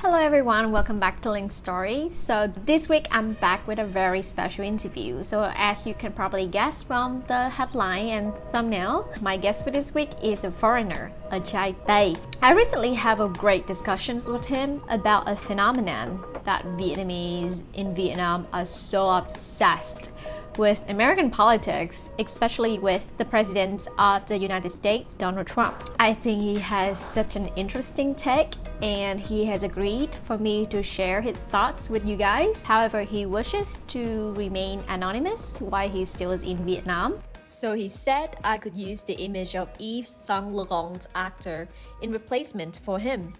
Hello everyone, welcome back to Linh's Story. So this week I'm back with a very special interview. So as you can probably guess from the headline and thumbnail, my guest for this week is a foreigner, Ajay Tay. I recently have a great discussions with him about a phenomenon that Vietnamese in Vietnam are so obsessed with American politics, especially with the President of the United States, Donald Trump. I think he has such an interesting take and he has agreed for me to share his thoughts with you guys. However, he wishes to remain anonymous while he still is in Vietnam. So he said I could use the image of Yves Saint Laurent actor in replacement for him.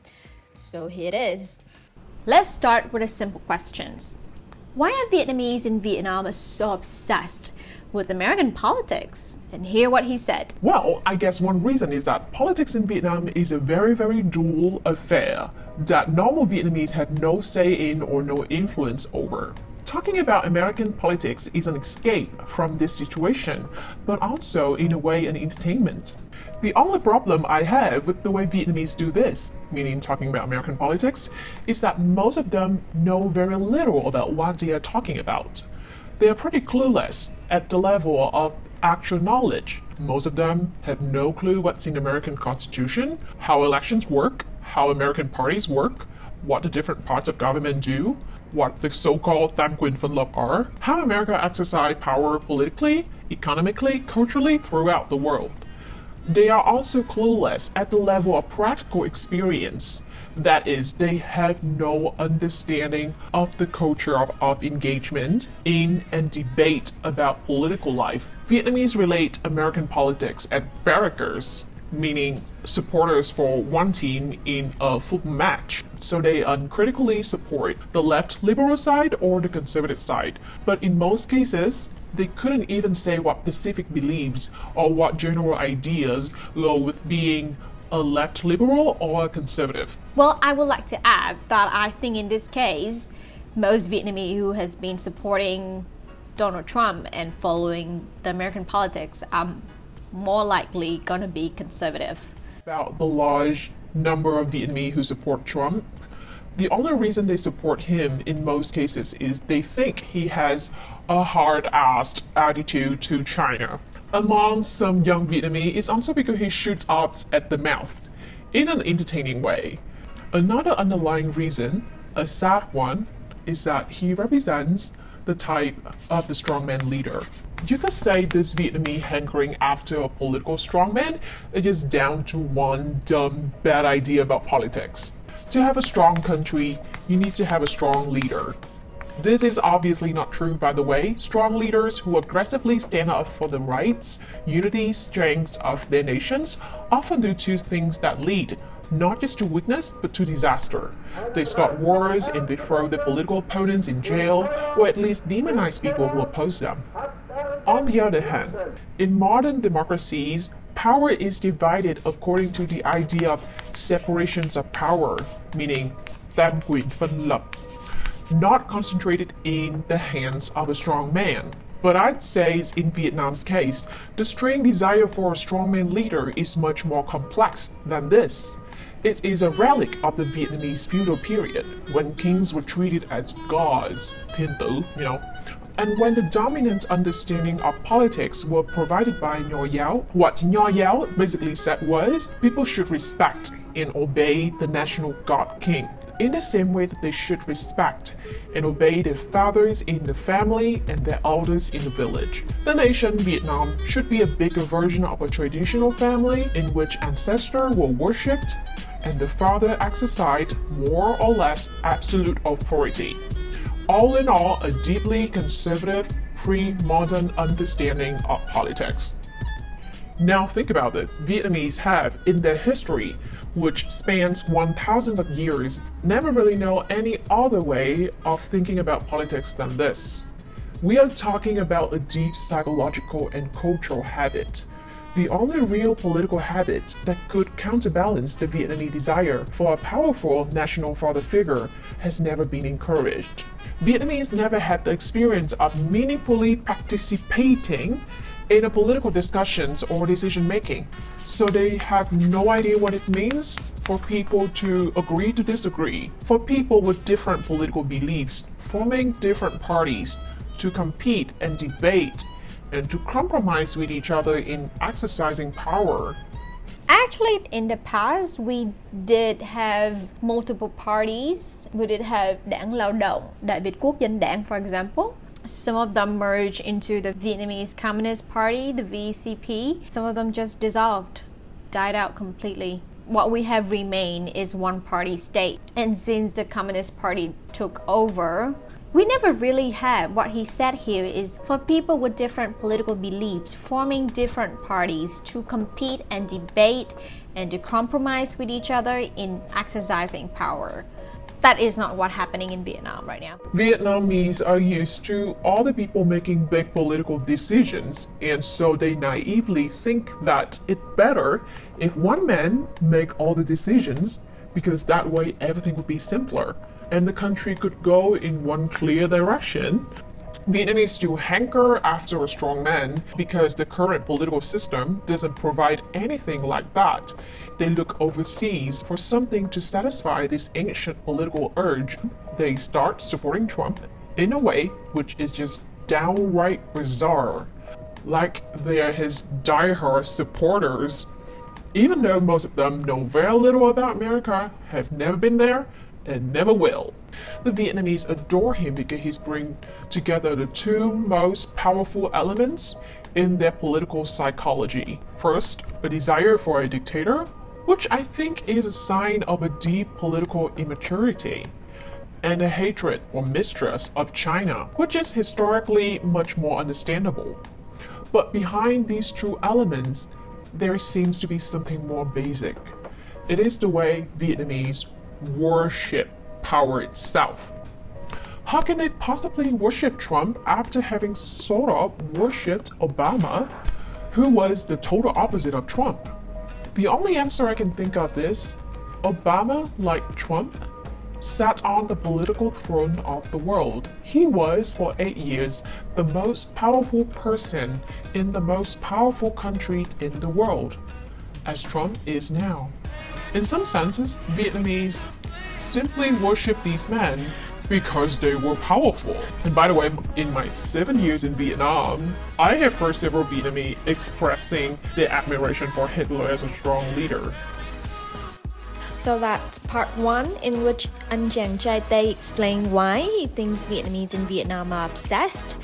So here it is. Let's start with a simple questions. Why are Vietnamese in Vietnam so obsessed with American politics? And hear what he said. Well, I guess one reason is that politics in Vietnam is a very, very dual affair that normal Vietnamese have no say in or no influence over. Talking about American politics is an escape from this situation, but also, in a way, an entertainment. The only problem I have with the way Vietnamese do this, meaning talking about American politics, is that most of them know very little about what they are talking about. They are pretty clueless at the level of actual knowledge. Most of them have no clue what's in the American Constitution, how elections work, how American parties work, what the different parts of government do, what the so-called tam quyền phân lập are, how America exercises power politically, economically, culturally throughout the world. They are also clueless at the level of practical experience. That is, they have no understanding of the culture of, of engagement in and debate about political life. Vietnamese relate American politics at barrackers, meaning supporters for one team in a football match. So they uncritically support the left liberal side or the conservative side. But in most cases, they couldn't even say what specific beliefs or what general ideas go with being a left liberal or a conservative. Well, I would like to add that I think in this case, most Vietnamese who has been supporting Donald Trump and following the American politics are more likely going to be conservative. About the large number of Vietnamese who support Trump, the only reason they support him in most cases is they think he has a hard-assed attitude to China. Among some young Vietnamese, it's also because he shoots ops at the mouth in an entertaining way. Another underlying reason, a sad one, is that he represents the type of the strongman leader. You could say this Vietnamese hankering after a political strongman is just down to one dumb, bad idea about politics. To have a strong country, you need to have a strong leader. This is obviously not true, by the way. Strong leaders who aggressively stand up for the rights, unity, strength of their nations often do two things that lead not just to weakness, but to disaster. They start wars and they throw their political opponents in jail, or at least demonize people who oppose them. On the other hand, in modern democracies, power is divided according to the idea of separations of power, meaning tam quyền phân lập not concentrated in the hands of a strong man. But I'd say in Vietnam's case, the strained desire for a strongman leader is much more complex than this. It is a relic of the Vietnamese feudal period, when kings were treated as gods, tử, you know, and when the dominant understanding of politics were provided by Nho giáo. what Nho giáo basically said was people should respect and obey the national god king in the same way that they should respect and obey their fathers in the family and their elders in the village. The nation Vietnam should be a bigger version of a traditional family in which ancestors were worshipped and the father exercised more or less absolute authority. All in all, a deeply conservative, pre-modern understanding of politics. Now think about it, Vietnamese have, in their history, which spans 1000 of years, never really know any other way of thinking about politics than this. We are talking about a deep psychological and cultural habit. The only real political habit that could counterbalance the Vietnamese desire for a powerful national father figure has never been encouraged. Vietnamese never had the experience of meaningfully participating in a political discussions or decision making. So they have no idea what it means for people to agree to disagree, for people with different political beliefs forming different parties to compete and debate and to compromise with each other in exercising power. Actually, in the past, we did have multiple parties. We did have Đảng Lao động, Đại Việt Quốc dân Đảng, for example. Some of them merged into the Vietnamese Communist Party, the VCP. Some of them just dissolved, died out completely. What we have remained is one party state. And since the Communist Party took over, we never really had what he said here is for people with different political beliefs forming different parties to compete and debate and to compromise with each other in exercising power. That is not what's happening in Vietnam right now. Vietnamese are used to all the people making big political decisions, and so they naively think that it's better if one man make all the decisions because that way everything would be simpler and the country could go in one clear direction. Vietnamese still hanker after a strong man because the current political system doesn't provide anything like that. They look overseas for something to satisfy this ancient political urge. They start supporting Trump in a way which is just downright bizarre. Like they're his diehard supporters, even though most of them know very little about America, have never been there, and never will. The Vietnamese adore him because he's bringing together the two most powerful elements in their political psychology. First, a desire for a dictator, which I think is a sign of a deep political immaturity, and a hatred or mistrust of China, which is historically much more understandable. But behind these two elements, there seems to be something more basic. It is the way Vietnamese worship power itself. How can they possibly worship Trump after having sort of worshipped Obama, who was the total opposite of Trump? The only answer I can think of is Obama, like Trump, sat on the political throne of the world. He was, for eight years, the most powerful person in the most powerful country in the world, as Trump is now. In some senses, Vietnamese simply worship these men because they were powerful. And by the way, in my seven years in Vietnam, I have heard several Vietnamese expressing their admiration for Hitler as a strong leader. So that's part one, in which Anh Chàng Trai Tây explained why he thinks Vietnamese in Vietnam are obsessed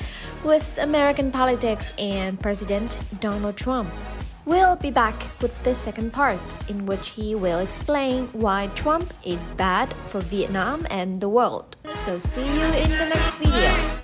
with American politics and President Donald Trump. We'll be back with the second part, in which he will explain why Trump is bad for Vietnam and the world. So, see you in the next video.